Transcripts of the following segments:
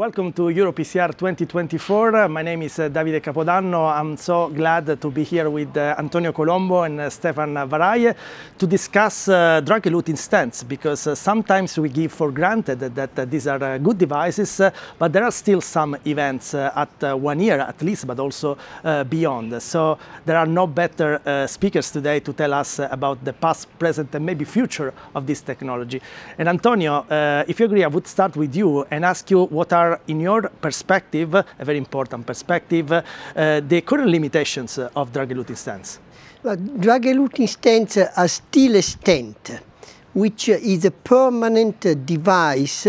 welcome to EuroPCR 2024. my name is uh, Davide Capodanno. I'm so glad to be here with uh, Antonio Colombo and uh, Stefan Verheye to discuss uh, drug-eluting stents because sometimes we give for granted that these are good devices, but there are still some events at one year at least, but also beyond. So there are no better speakers today to tell us about the past, present, and maybe future of this technology. And Antonio, if you agree, I would start with you and ask you what are, in your perspective, a very important perspective, uh, the current limitations of drug-eluting stents? Well, drug-eluting stents are still a stent, which is a permanent device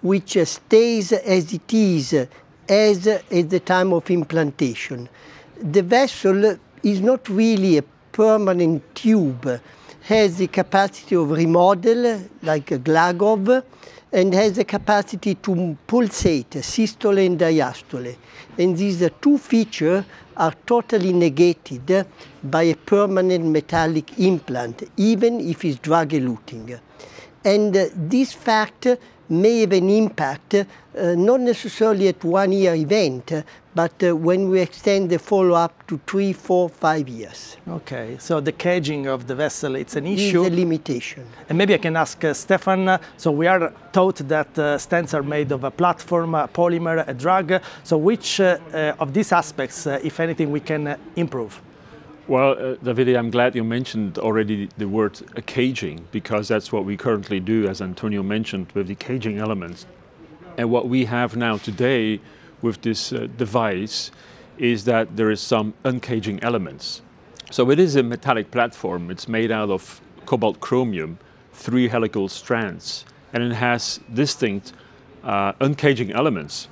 which stays as it is as at the time of implantation. The vessel is not really a permanent tube, has the capacity of remodel, like a Glagov, and has the capacity to pulsate systole and diastole. And these two features are totally negated by a permanent metallic implant, even if it's drug-eluting. And this fact may have an impact, uh, not necessarily at one year event, but uh, when we extend the follow-up to three, four, five years. Okay, so the caging of the vessel, it's an issue. It's a limitation. And maybe I can ask uh, Stefan, so we are taught that stents are made of a platform, a polymer, a drug. So which of these aspects, if anything, we can improve? Well, uh, Davide, I'm glad you mentioned already the word caging because that's what we currently do, as Antonio mentioned, with the caging elements. And what we have now today with this uh, device is that there is some uncaging elements. So it is a metallic platform. It's made out of cobalt chromium, three helical strands, and it has distinct uh, uncaging elements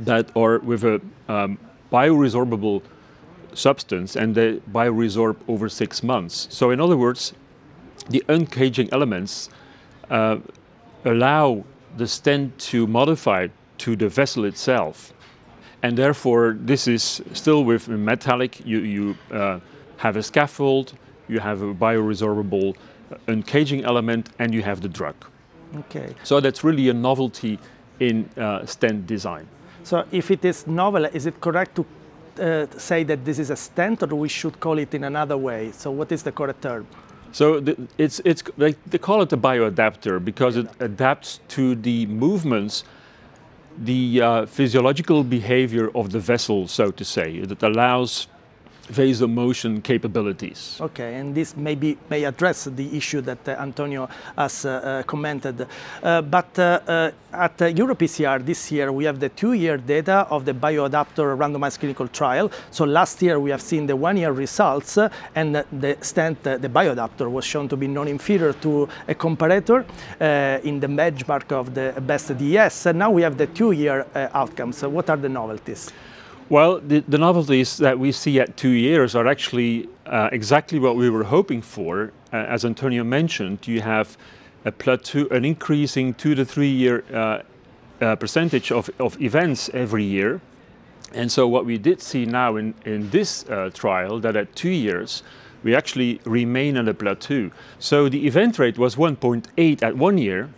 that are with a um, bioresorbable substance and they bioresorb over six months. So in other words, the uncaging elements uh, allow the stent to modify to the vessel itself. And therefore, this is still with metallic, you, you uh, have a scaffold, you have a bioresorbable uncaging element, and you have the drug. Okay. So that's really a novelty in uh, stent design. So if it is novel, is it correct to uh, say that this is a stent or we should call it in another way? So what is the correct term? So the, it's, it's, they, they, call it a bioadaptor because it adapts to the movements, the uh, physiological behavior of the vessel, so to say. It allows vasomotion capabilities. Okay, and this maybe may address the issue that uh, Antonio has uh, uh commented. Uh, but uh, uh, at EuroPCR this year, we have the two-year data of the bioadaptor randomized clinical trial. So last year, we have seen the one-year results, and the stent, the bioadaptor, was shown to be non-inferior to a comparator in the benchmark of the best DES. And now we have the two-year outcomes. So what are the novelties? Well, the, the, novelties that we see at two years are actually uh, exactly what we were hoping for. Uh, as Antonio mentioned, you have a plateau, an increasing two to three year uh, uh, percentage of, of events every year. And so what we did see now in, in this uh, trial, that at two years, we actually remain on a plateau. So the event rate was 1.8 at one year,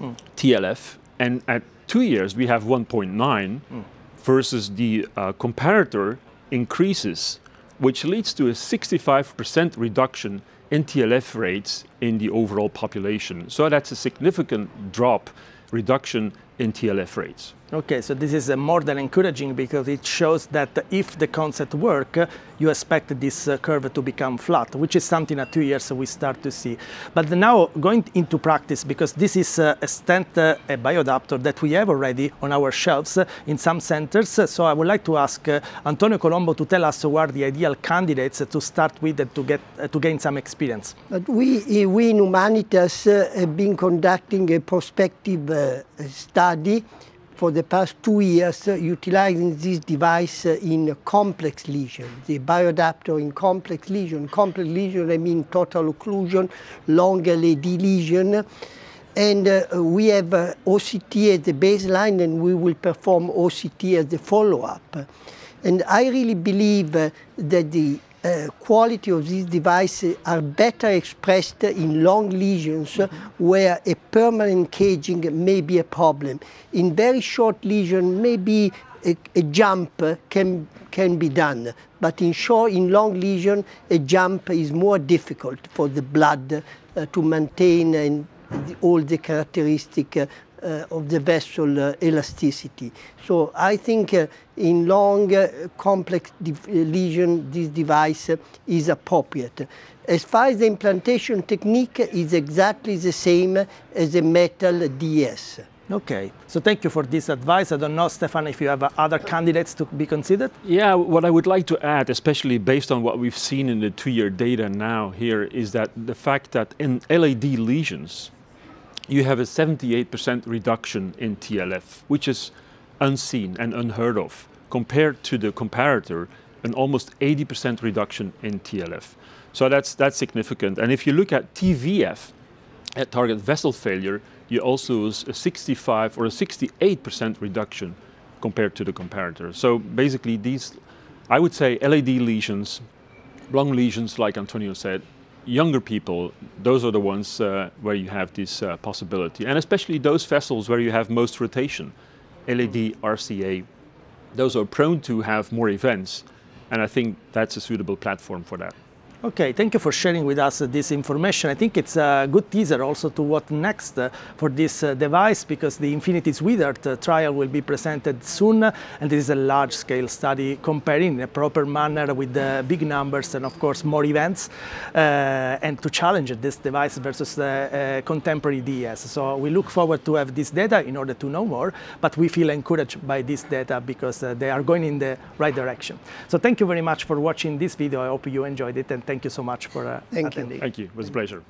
mm. TLF, and at two years we have 1.9. Mm versus the uh, comparator increases, which leads to a 65% reduction in TLF rates in the overall population. So that's a significant drop reduction in TLF rates. Okay, so this is uh, more than encouraging because it shows that if the concept work, uh, you expect this uh, curve to become flat, which is something at two years we start to see. But now going into practice, because this is uh, a stent, uh, a bioadaptor that we have already on our shelves uh, in some centers. So I would like to ask Antonio Colombo to tell us who are the ideal candidates to start with and to, get, to gain some experience. But we, we in Humanitas have been conducting a prospective study for the past two years uh, utilizing this device uh, in complex lesion, the bioadaptor in complex lesion. Complex lesion, I mean total occlusion, longer LAD lesion. And uh, we have uh, OCT as the baseline and we will perform OCT as the follow-up. And I really believe uh, that the uh, quality of these devices are better expressed in long lesions mm -hmm. where a permanent caging may be a problem. In very short lesion, maybe a, a, jump can, can be done, but in short, in long lesion, a jump is more difficult for the blood uh, to maintain and all the characteristic uh, uh, of the vessel uh, elasticity. So I think uh, in long, complex lesion, this device is appropriate. As far as the implantation technique is exactly the same as a metal DES. Okay, so thank you for this advice. I don't know, Stefan, if you have other candidates to be considered? Yeah, what I would like to add, especially based on what we've seen in the two-year data now here, is that the fact that in LAD lesions, you have a 78% reduction in TLF, which is unseen and unheard of, compared to the comparator, an almost 80% reduction in TLF. So that's, that's significant. And if you look at TVF, at target vessel failure, you also a 65 or a 68% reduction compared to the comparator. So basically these, I would say LAD lesions, lung lesions like Antonio said, younger people, those are the ones uh, where you have this uh, possibility. And especially those vessels where you have most rotation, LAD, RCA, those are prone to have more events. And I think that's a suitable platform for that. Okay, thank you for sharing with us uh, this information. I think it's a good teaser also to what next uh, for this uh, device because the INFINITY-SWEDEHEART uh, trial will be presented soon and this is a large-scale study comparing in a proper manner with the big numbers and of course more events uh, and to challenge this device versus the uh, contemporary DES. So we look forward to have this data in order to know more, but we feel encouraged by this data because they are going in the right direction. So thank you very much for watching this video. I hope you enjoyed it and thank you so much for uh, thank attending. You. Thank you. It was a pleasure.